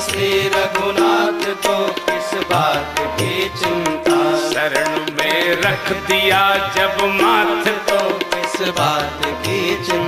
श्री रघुनाथ को किस बात की चिंता। शरण में रख दिया जब माथ तो किस बात की चिंता।